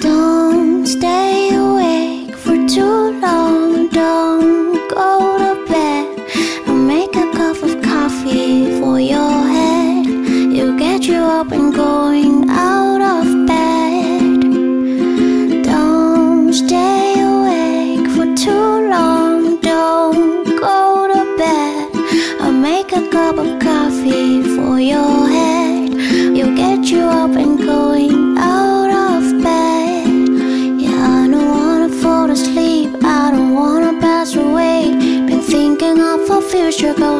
Don't stay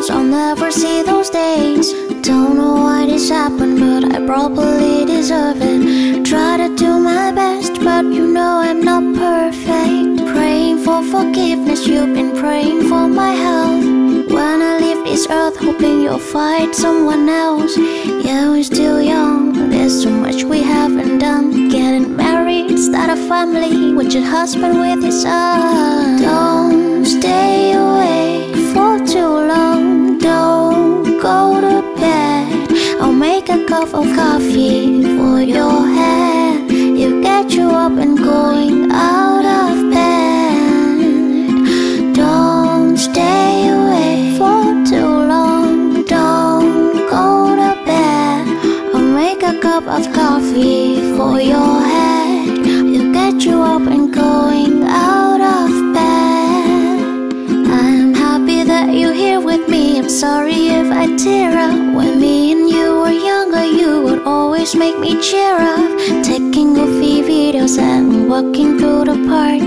goals. I'll never see those days. Don't know why this happened, but I probably deserve it. Try to do my best, but you know I'm not perfect. Praying for forgiveness, you've been praying for my health. When I leave this earth, hoping you'll find someone else. Yeah, we're still young, there's so much we haven't done. Getting married, start a family with your husband, with his son. Don't stay long. Don't go to bed. I'll make a cup of coffee for your head. It'll get you up and going out of bed. Don't stay awake for too long. Don't go to bed. I'll make a cup of coffee for your head. It'll get you up and going out you're here with me. I'm sorry if I tear up. You would always make me cheer up. Taking goofy videos and walking through the park.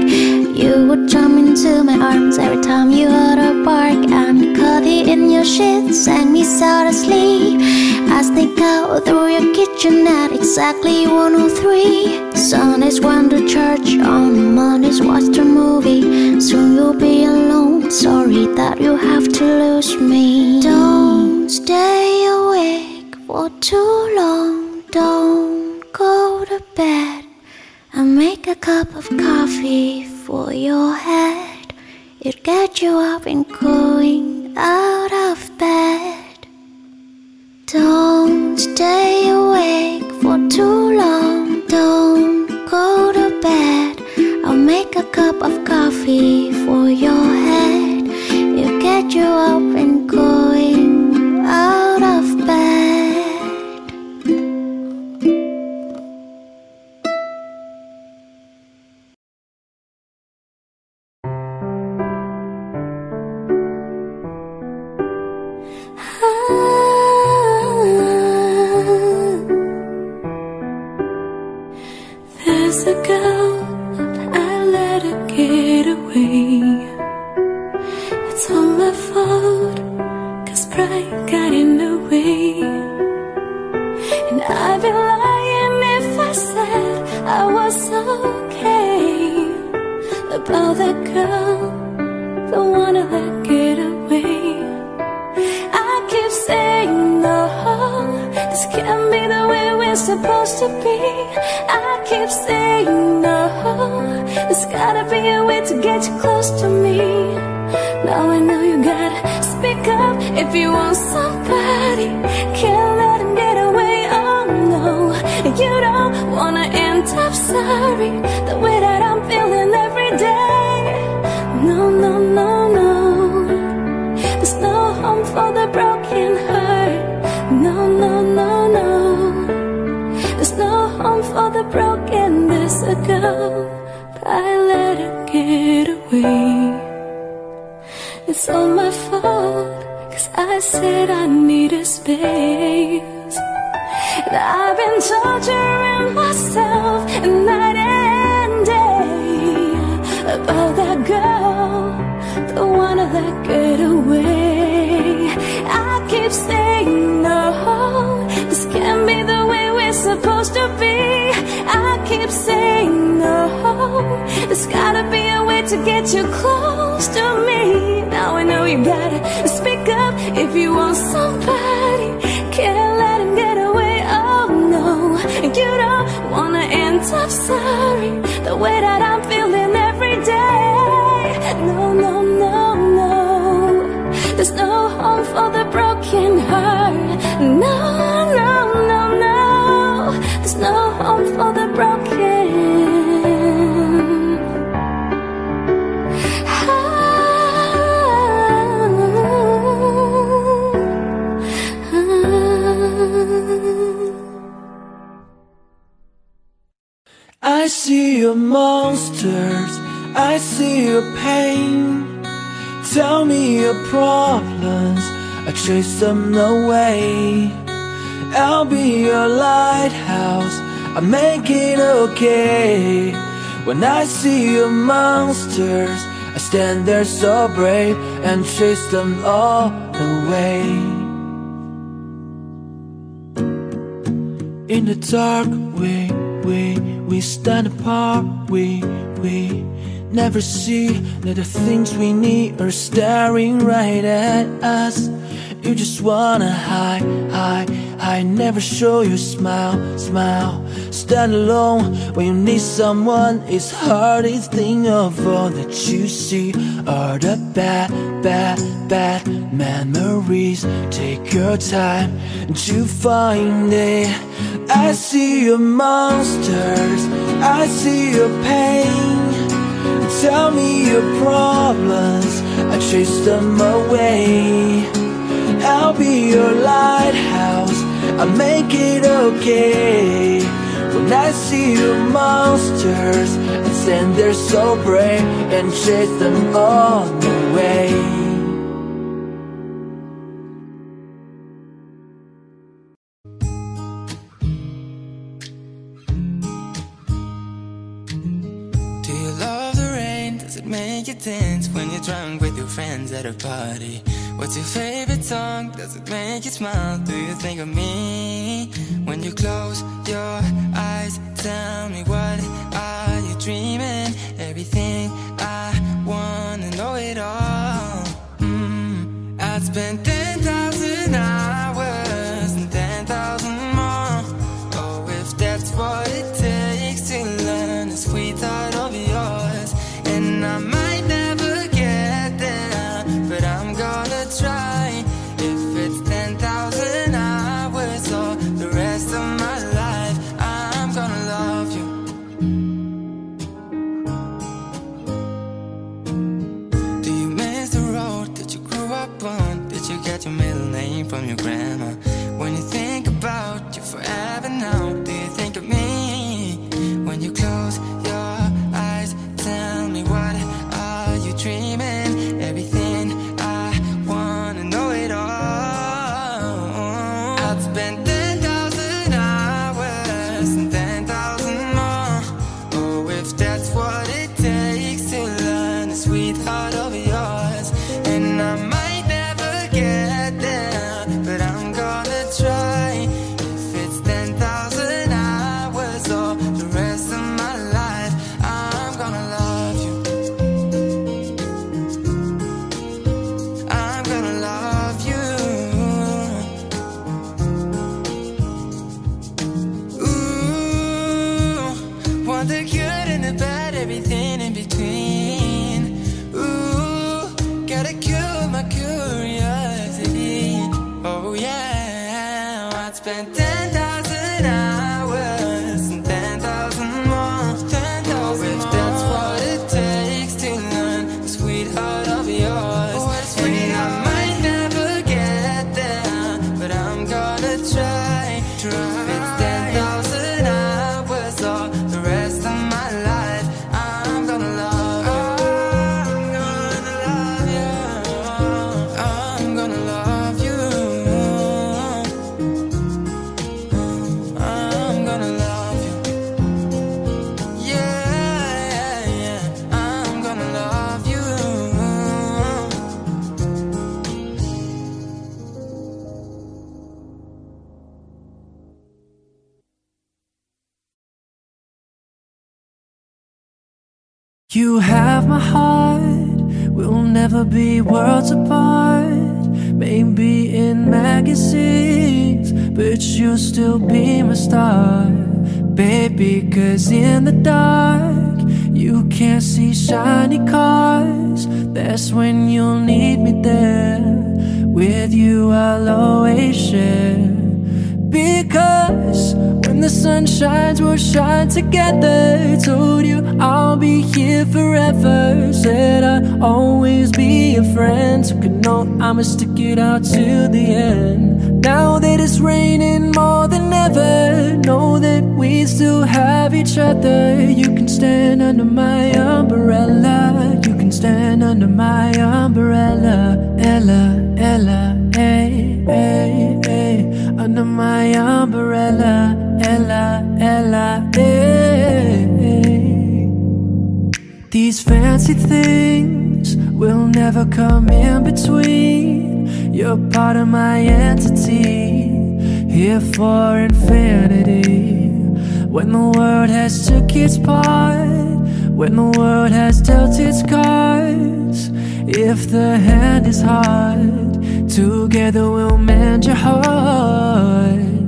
You would jump into my arms every time you heard a bark. And cuddly in your sheets, sang me sound asleep. I sneak out through your kitchen at exactly 103. Sundays went to church, on Mondays watched a movie. Soon you'll be alone. Sorry that you have to lose me. Don't stay for too long. Don't go to bed. I'll make a cup of coffee for your head. It'll get you up and going out of bed. Don't stay awake for too long. Don't go to bed. I'll make a cup of coffee for your head. It'll get you up and going there's gotta be a way to get you close to me. Now I know you gotta speak up if you want somebody. Can't let him get away, oh no. You don't wanna end up sorry the way that I'm see your monsters, I see your pain. Tell me your problems, I chase them away. I'll be your lighthouse, I make it okay. When I see your monsters, I stand there so brave and chase them all away. In the dark, we, we, we stand apart. We, we never see that the things we need are staring right at us. You just wanna hide, hide, hide. Never show your smile, smile. Stand alone when you need someone. It's hardest thing of all that you see are the bad, bad, bad memories. Take your time to find it. I see your monsters, I see your pain. Tell me your problems, I chase them away. I'll be your lighthouse, I make it okay. When I see your monsters, I stand there so brave and chase them all you dance when you're drunk with your friends at a party? What's your favorite song? Does it make you smile? Do you think of me? When you close your eyes, tell me what are you dreaming? Everything I wanna know it all. Mm, I'd spend 10,000 памятник. Apart. Maybe in magazines, but you'll still be my star. Baby, cause in the dark, you can't see shiny cars. That's when you'll need me there. With you, I'll always share. Because the sun shines, we'll shine together. Told you I'll be here forever. Said I'll always be a friend. So can know I'ma stick it out till the end. Now that it's raining more than ever, know that we still have each other. You can stand under my umbrella. You can stand under my umbrella. Ella, Ella, hey, hey, hey. Under my umbrella. Ella, Ella, hey. These fancy things will never come in between. You're part of my entity, here for infinity. When the world has took its part, when the world has dealt its cards, if the hand is hard, together we'll mend your heart.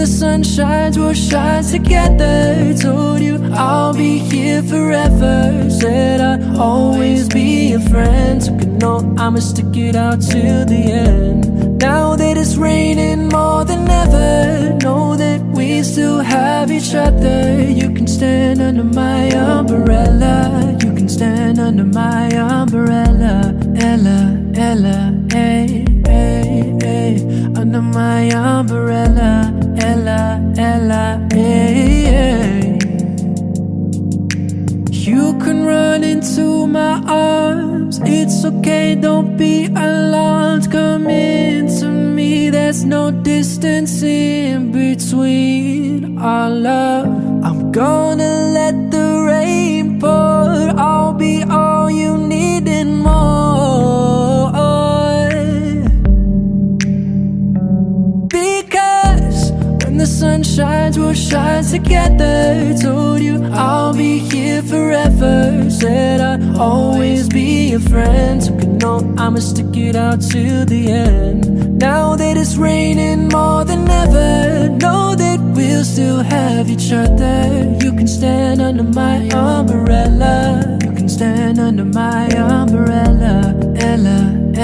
The sun shines, we'll shine together. Told you I'll be here forever. Said I'd always be a friend. Took a note, I'ma stick it out till the end. Now that it's raining more than ever, know that we still have each other. You can stand under my umbrella. You can stand under my umbrella. Ella, Ella, hey, hey, hey. Under my umbrella. Ella, Ella, hey, hey. You can run into my arms. It's okay, don't be alarmed. Come into me, there's no distance in between our love. I'm gonna let shines, we'll shine together. Told you I'll be here forever. Said I'd always be a friend. Took a I'ma stick it out till the end. Now that it's raining more than ever, know that we'll still have each other. You can stand under my umbrella. You can stand under my umbrella. Ella,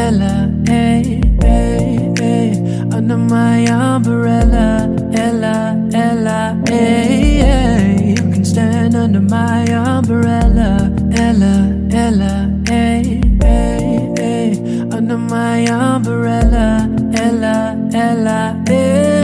Ella, hey, hey, hey. Under my umbrella. Ella, Ella, eh, hey, hey. You can stand under my umbrella. Ella, Ella, hey, hey, hey. Under my umbrella. Ella, Ella, hey,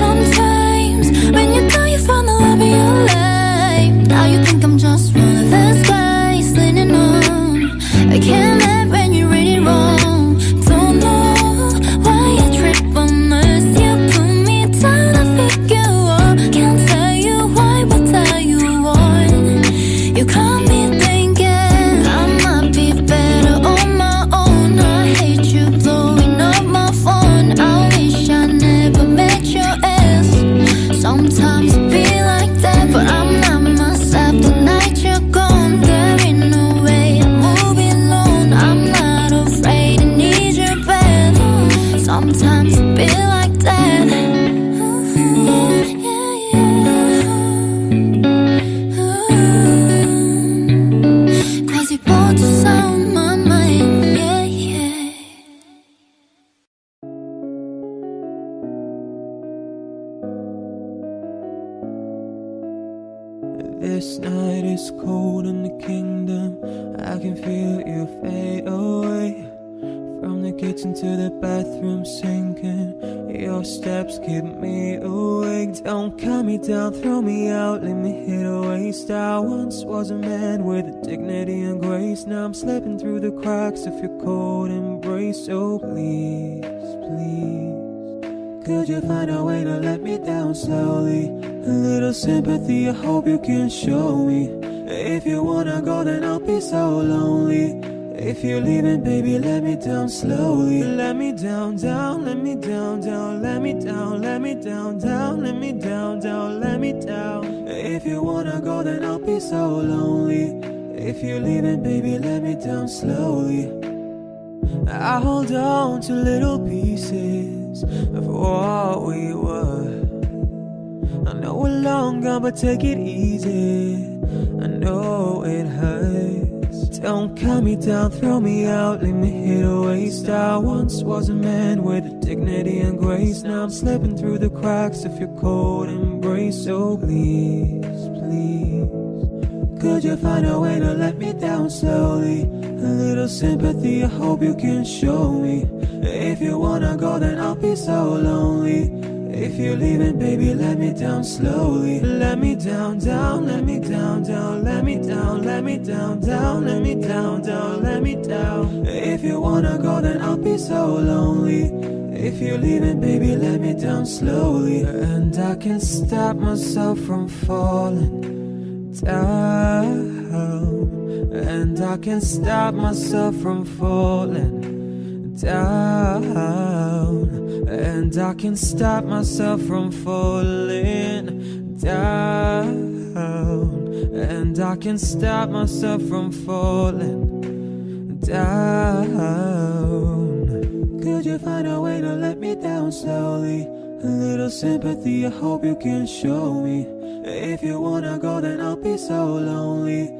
Sometimes. When you thought you found the love of your life, now you think I'm just hope you can show me. If you wanna go, then I'll be so lonely. If you're leaving, baby, let me down slowly. Let me down, down, let me down, down, let me down, let me down, down, let me down, down, let me down. If you wanna go, then I'll be so lonely. If you're leaving, baby, let me down slowly. I hold on to little pieces of what we were. I know we're long gone, but take it easy. I know it hurts. Don't cut me down, throw me out, leave me here to waste. I once was a man with dignity and grace. Now I'm slipping through the cracks of your cold embrace. So please, please. Could you find a way to let me down slowly? A little sympathy, I hope you can show me. If you wanna go, then I'll be so lonely. If you're leaving, baby, let me down slowly. Let me down, down, let me down, down, let me down, let me down, down, let me down, down, let me down. If you wanna go, then I'll be so lonely. If you're leaving, baby, let me down slowly. And I can't stop myself from falling down. And I can't stop myself from falling down. And I can't stop myself from falling down. And I can't stop myself from falling down. Could you find a way to let me down slowly? A little sympathy, I hope you can show me. If you wanna go, then I'll be so lonely.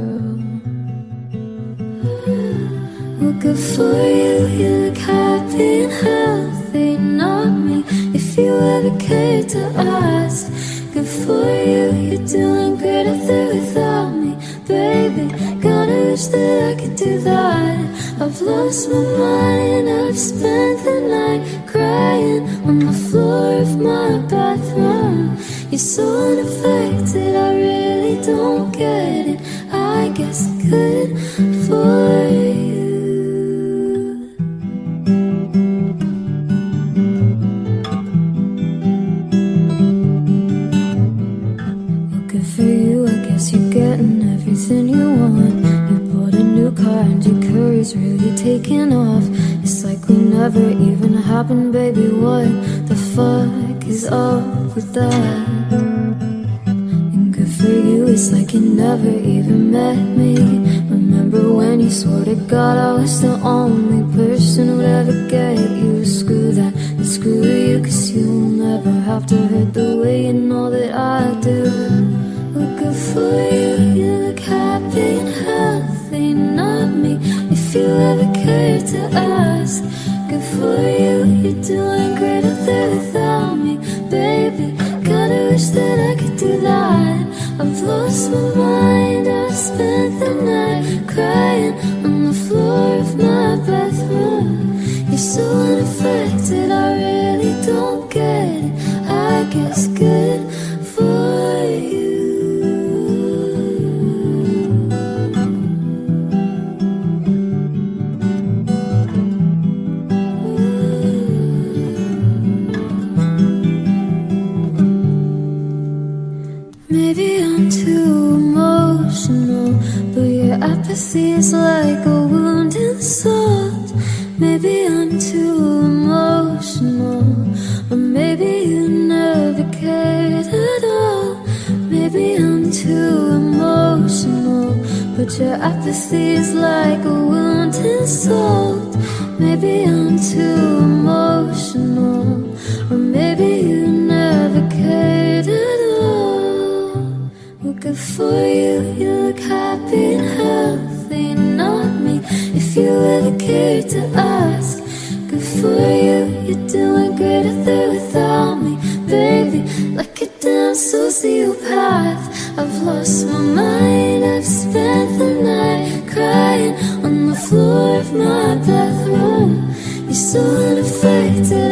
Good for you, you look happy and healthy, not me. If you ever cared to ask, good for you, you're doing great out there without me, baby. Gotta wish that I could do that. I've lost my mind, I've spent the night crying on the floor of my bathroom. You're so unaffected, I really don't get it. I guess good for you. Taking off. It's like we never even happened, baby. What the fuck is up with that? And good for you, it's like you never even met me. Remember when you swore to God I was the only person who'd ever get you? Screw that, and screw you, cause you'll never have to hurt the way you know that I do. Well, good for you, ever cared to ask, good for you, you're doing great out there without me, baby. Gotta wish that I could do that. I've lost my mind, I've spent the night crying is like a wound salt. Maybe I'm too emotional, or maybe you never cared at all. Maybe I'm too emotional, but your apathy is like a wound in salt. Maybe I'm too emotional, or maybe you never cared at all. Good for you, cared to ask, good for you, you're doing great out there without me, baby. Like a damn sociopath, I've lost my mind. I've spent the night crying on the floor of my bathroom. You're so unaffected,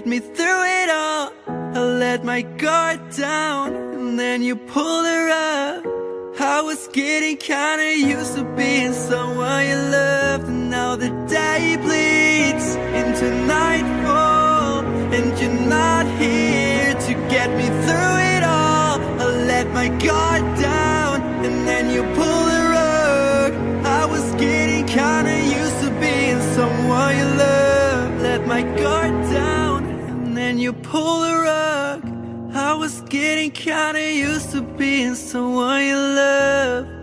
Get me through it all. I let my guard down, and then you pull the rug. I was getting kinda used to being someone you loved, and now the day bleeds into nightfall, and you're not here to get me through it all. I let my guard down, and then you pull the rug. I was getting kinda used to being someone you loved. Let my guard you pull the rug. I was getting kinda used to being someone you love.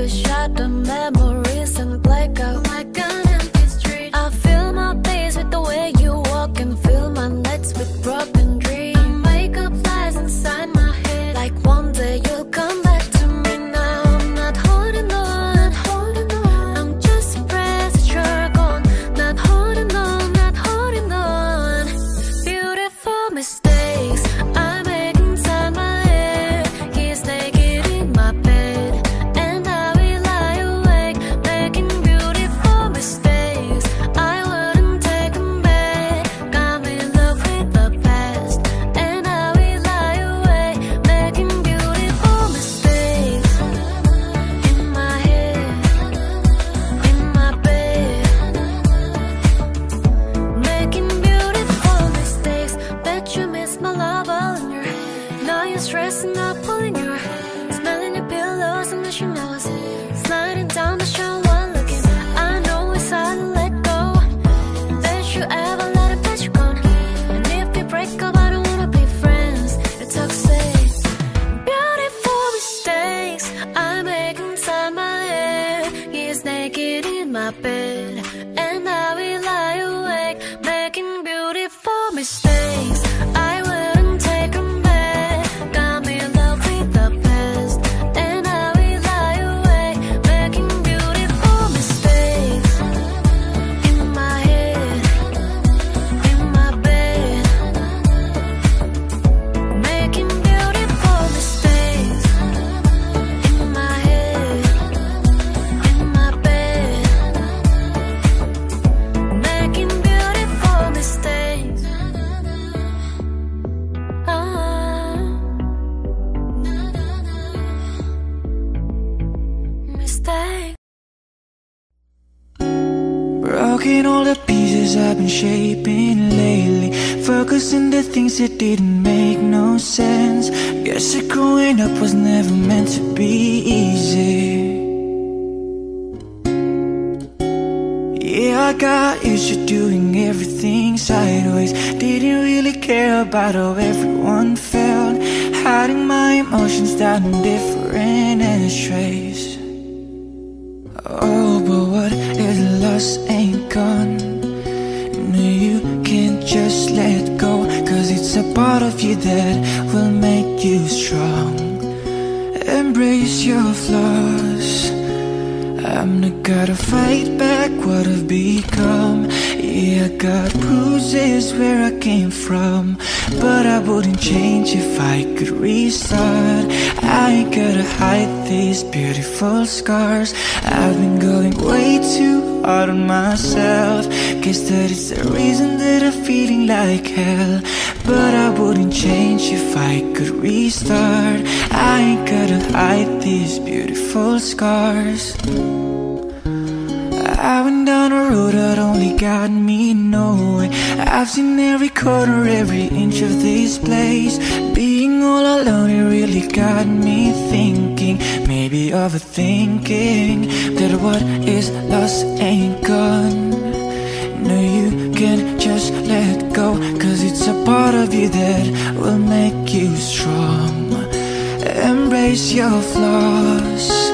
A shot of memories and black Focusing the things that didn't make no sense. Guess that growing up was never meant to be easy. Yeah, I got used to doing everything sideways. Didn't really care about how everyone felt. Hiding my emotions down in different ashtrays. Oh, but what is lost ain't gone just let go Cause it's a part of you that will make you strong. Embrace your flaws. I'm not gonna fight back what I've become. Yeah, I got bruises where I came from. But I wouldn't change if I could restart. I ain't gotta hide these beautiful scars. I've been going way too hard on myself. Guess that is the reason that I'm feeling like hell. But I wouldn't change if I could restart. I ain't gotta hide these beautiful scars I went down a road that only got me nowhere I've seen every corner, every inch of this place. Being all alone, it really got me thinking. Maybe overthinking That what is lost ain't gone. No, you can't just let go Cause it's a part of you that will make you strong. Embrace your flaws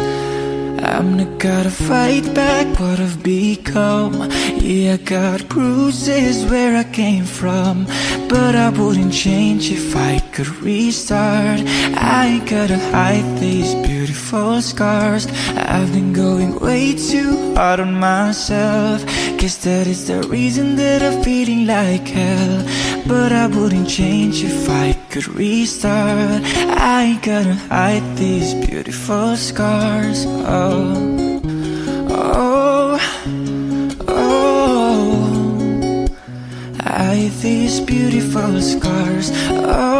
I'm not gonna fight back what I've become Yeah, I got bruises where I came from But I wouldn't change if I could restart. I ain't gotta hide these future full of scars. I've been going way too hard on myself. Guess that is the reason that I'm feeling like hell. But I wouldn't change if I could restart. I ain't gonna hide these beautiful scars. Oh, oh, oh. I hide these beautiful scars. Oh.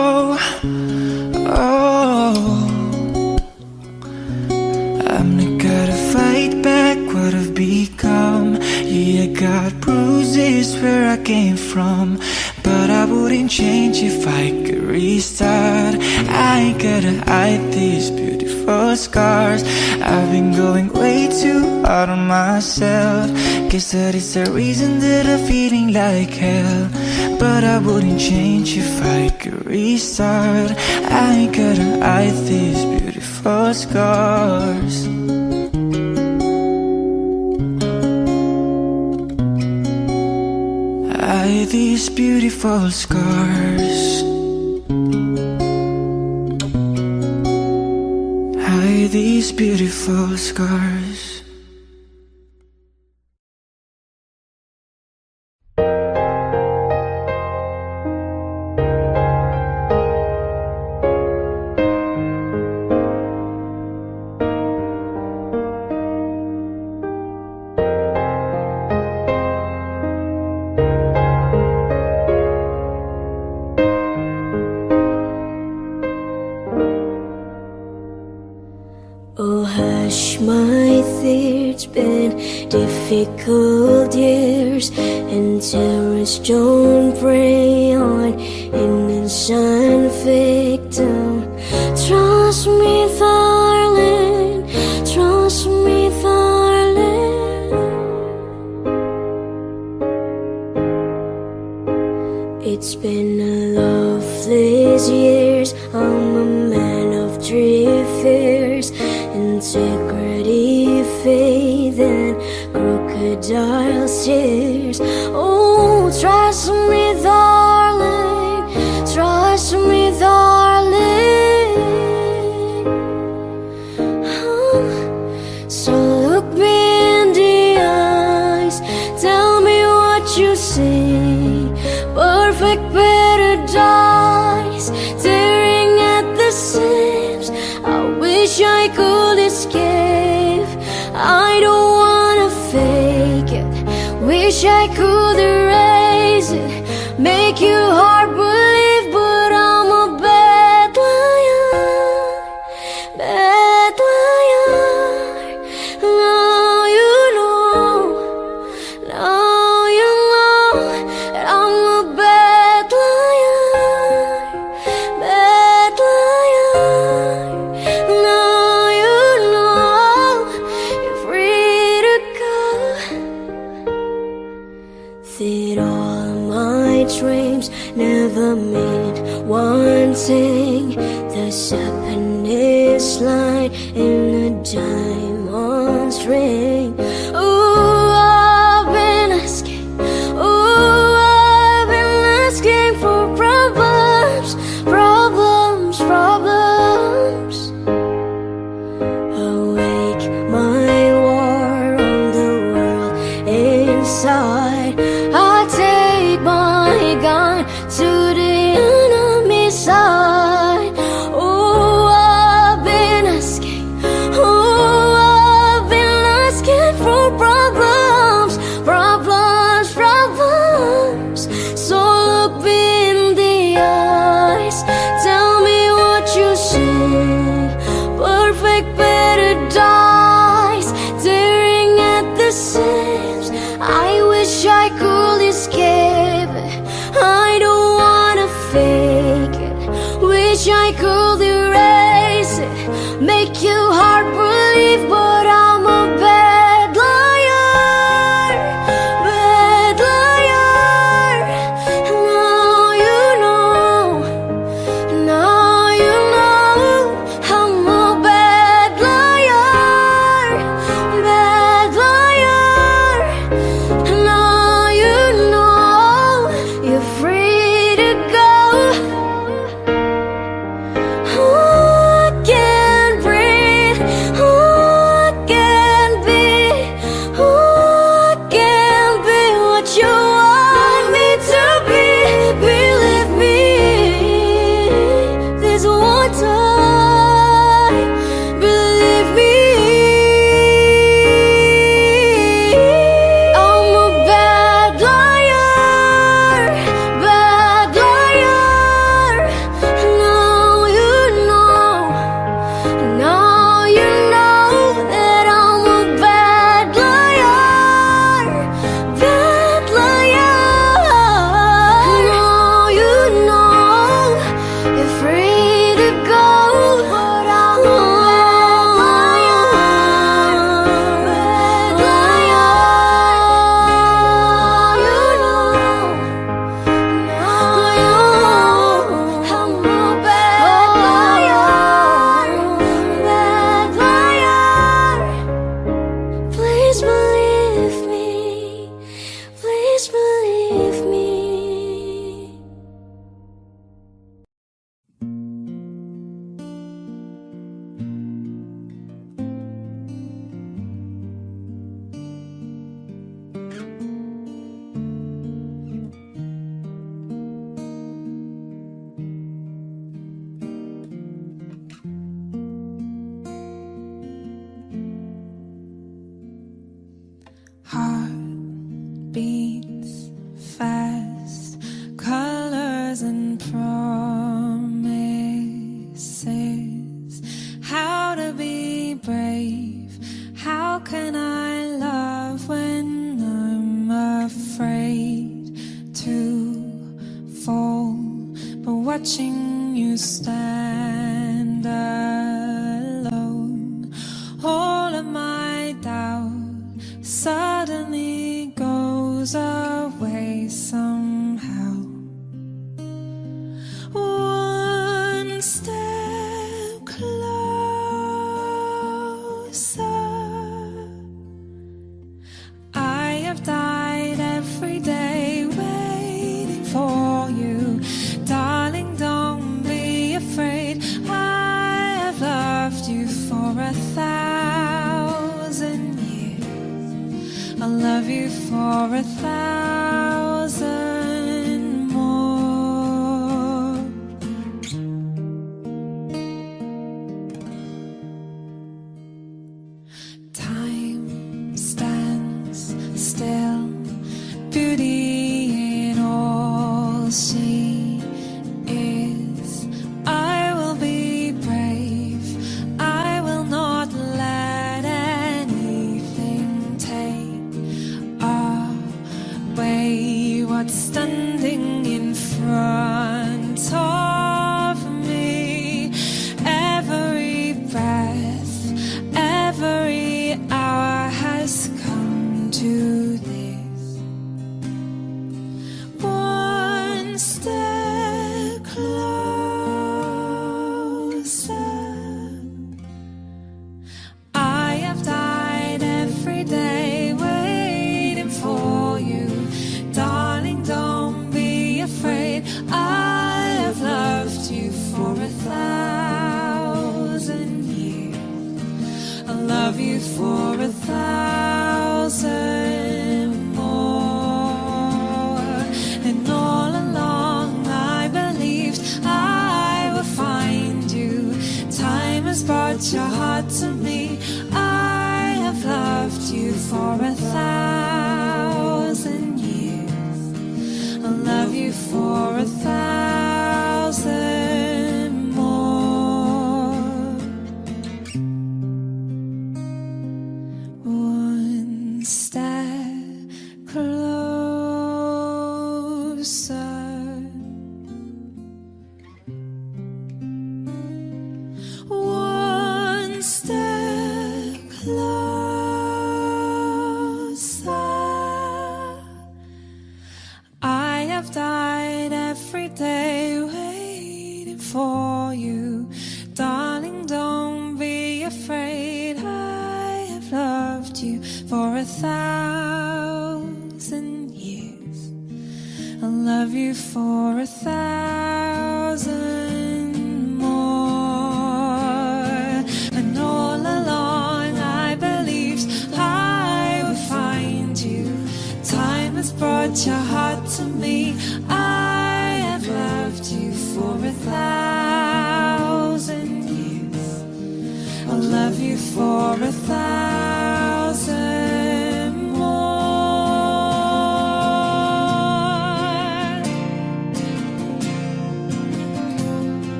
I've been going way too hard on myself. Guess that it's the reason that I'm feeling like hell. But I wouldn't change if I could restart. I ain't gonna hide these beautiful scars. Hide these beautiful scars. these beautiful scars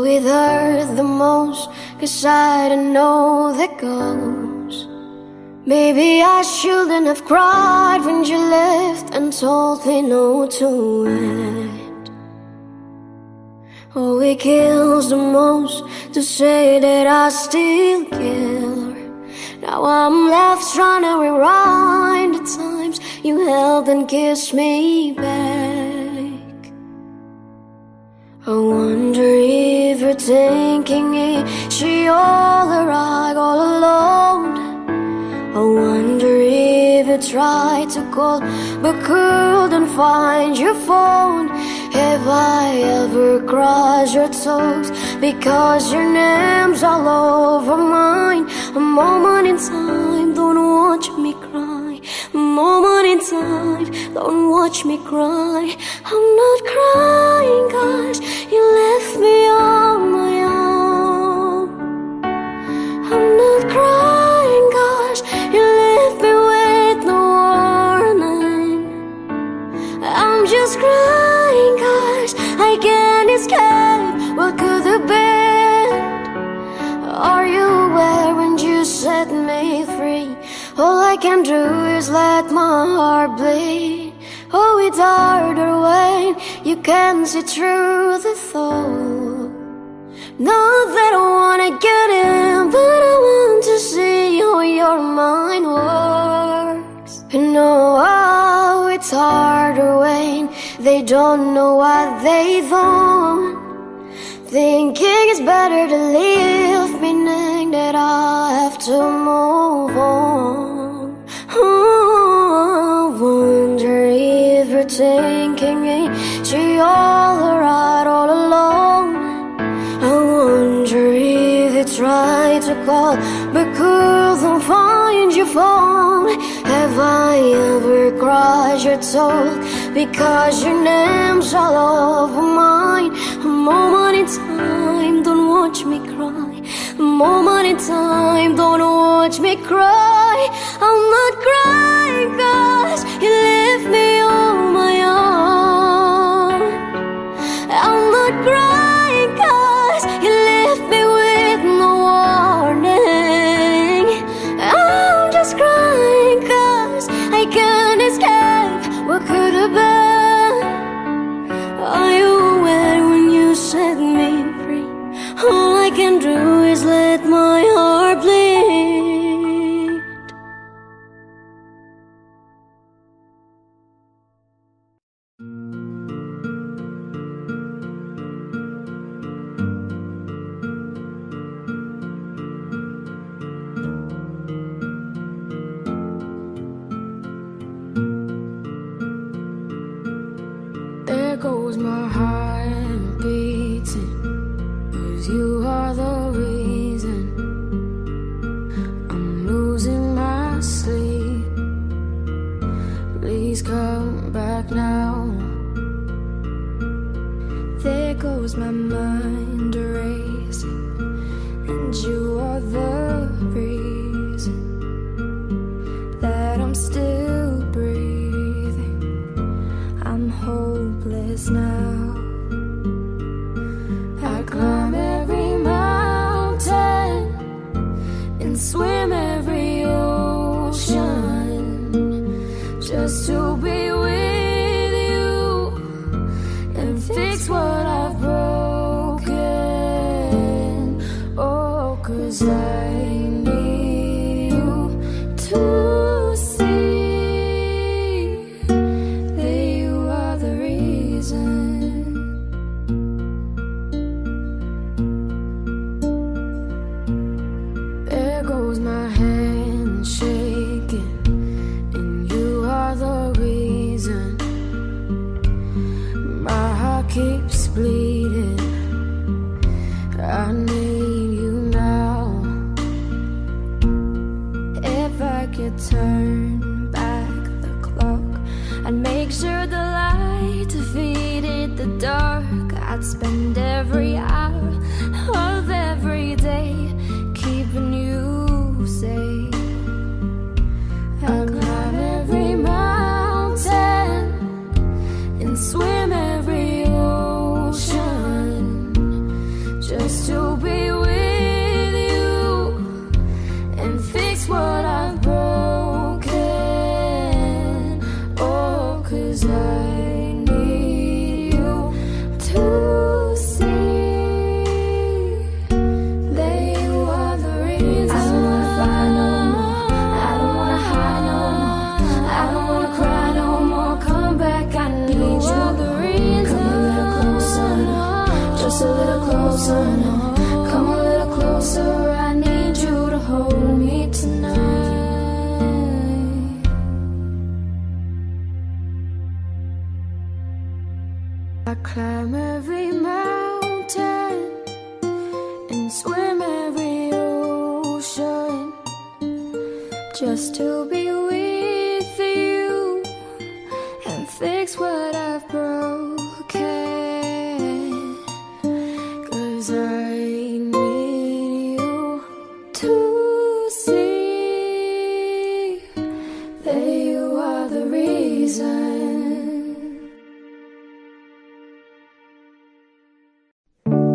with her the most, cause I don't know that goes. Maybe I shouldn't have cried when you left and told me no to it. Oh, it kills the most to say that I still care. Now I'm left trying to rewind the times you held and kissed me back. I wonder thinking is she all all alone. I wonder if you tried to call but couldn't find your phone. Have I ever crossed your toes? Because your name's all over mine. A moment in time, don't watch me moment in time, don't watch me cry. I'm not crying cause you left me on my own. I'm not crying cause you left me with no warning. I'm just crying cause I can do is let my heart bleed. Oh, it's harder when you can see through the thought. Not that I wanna get in, but I want to see how your mind works. And how it's harder when they don't know what they want. Thinking it's better to leave, meaning that I have to move on. Oh, I wonder if you're thinking ain't she all alone? I wonder if you tried to call but couldn't find your phone. Have I ever crossed your told because your name's all over mine? A moment in time, don't watch me cry. A moment in time, don't watch me cry. I'm not crying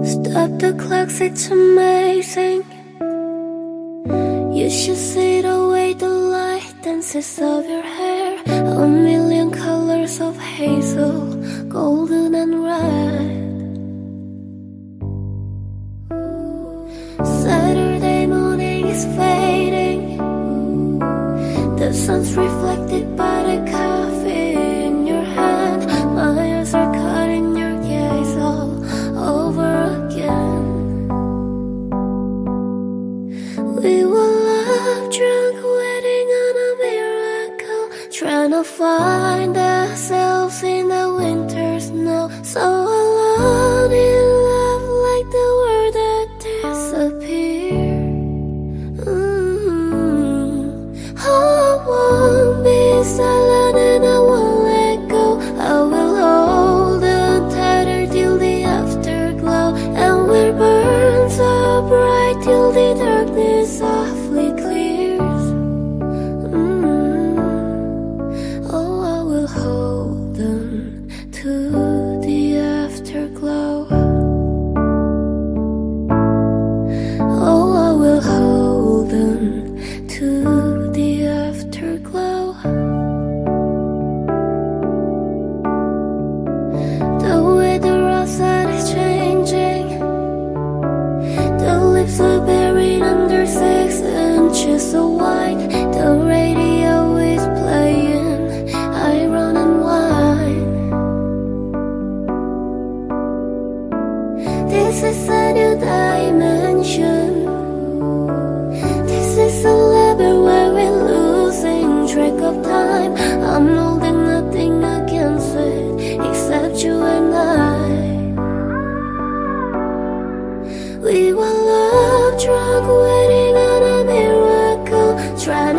Stop the clocks, it's amazing. You should see the way the light dances of your hair. A million colors of hazel, golden and red. Saturday morning is fading. The sun's reflected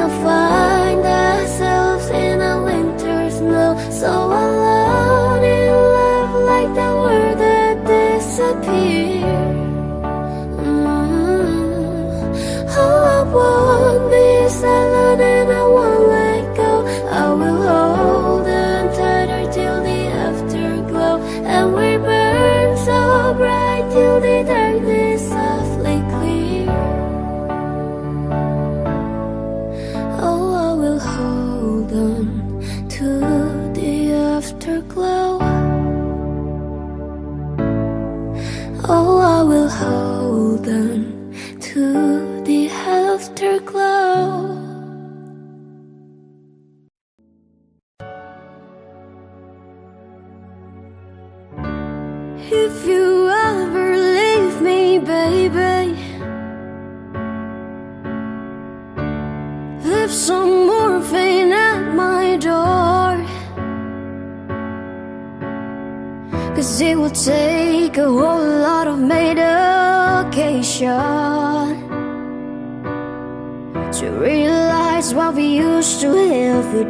far.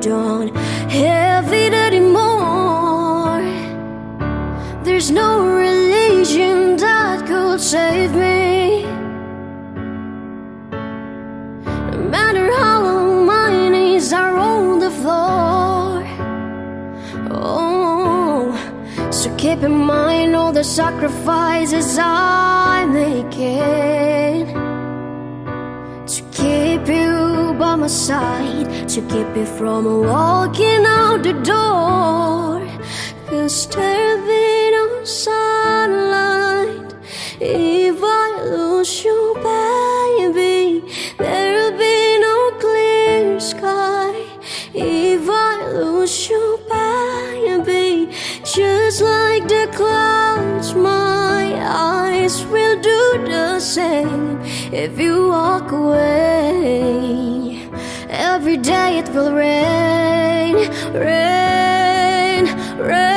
don't have it anymore. There's no religion that could save me. No matter how long my knees, I roll the floor. Oh, so keep in mind all the sacrifices I'm making to keep you by my side to keep me from walking out the door. Cause there'll be no sunlight if I lose you, baby. There'll be no clear sky if I lose you, baby. Just like the clouds, my eyes will do the same if you walk away. Every day it will rain, rain, rain.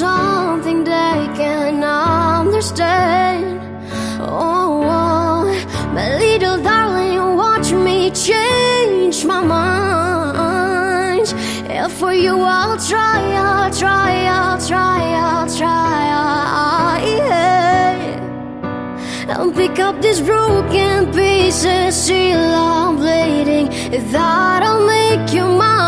something they can understand. Oh, oh, my little darling, watch me change my mind. If for you I'll try, I'll try, I'll try, I'll try. I'll pick up these broken pieces, still I'm bleeding. That'll make you mine.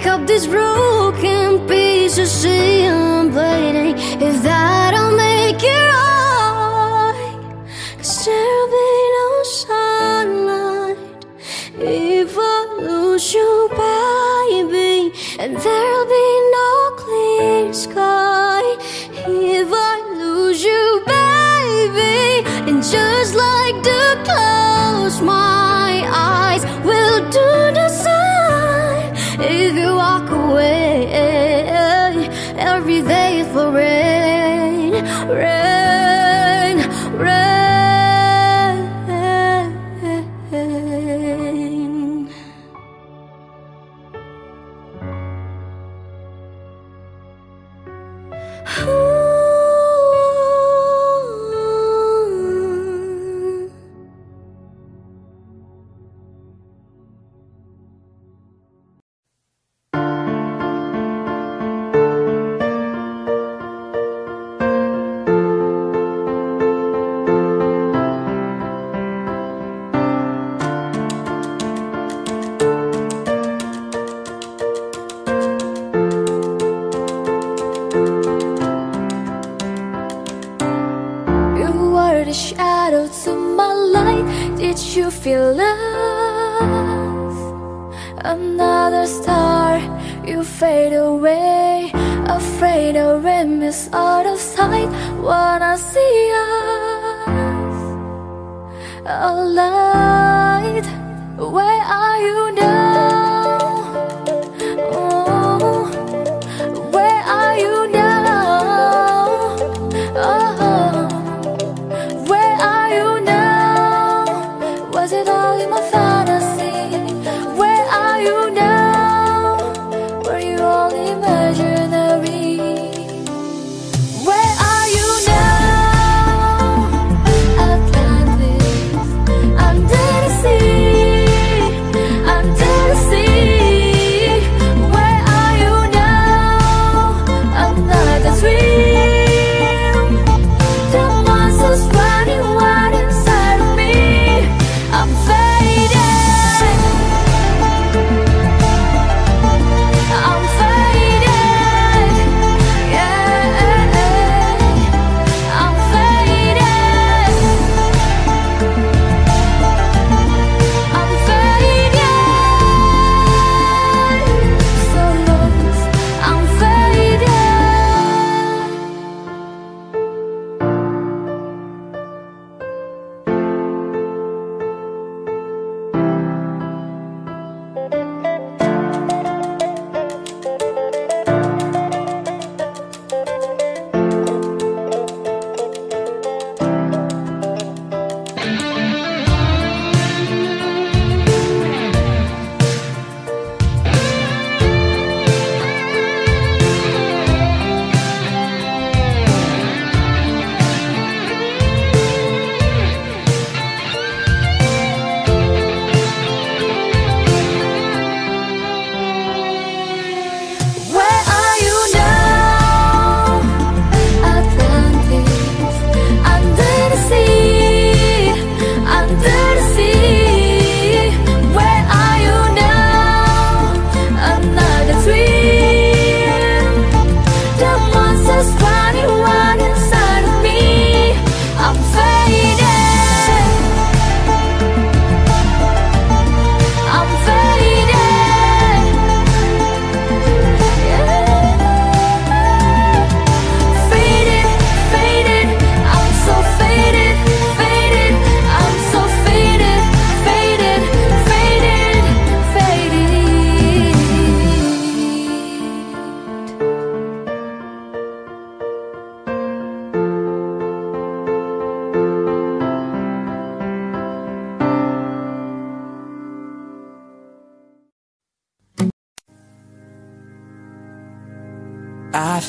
pick up these broken pieces. See I'm bleeding if I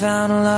found love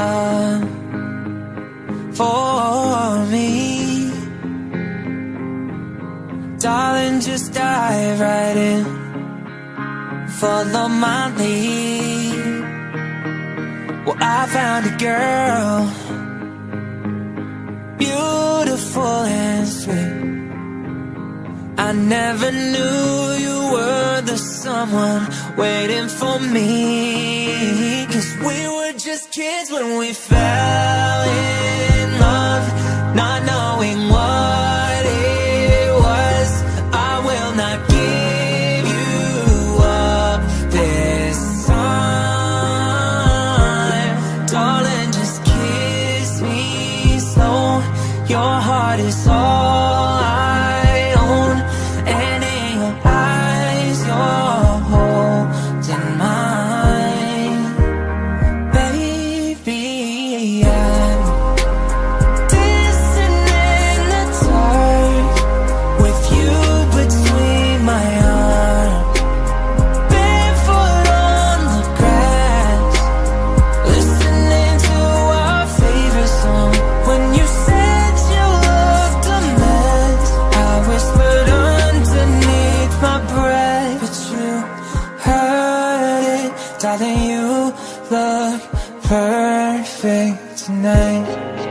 darling. You look perfect tonight.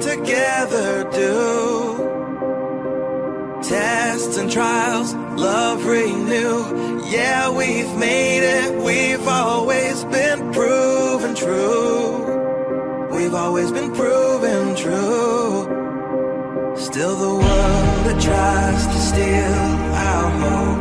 together do. Tests and trials, love renew. Yeah, we've made it, we've always been proven true. We've always been proven true. Still the world that tries to steal our hope.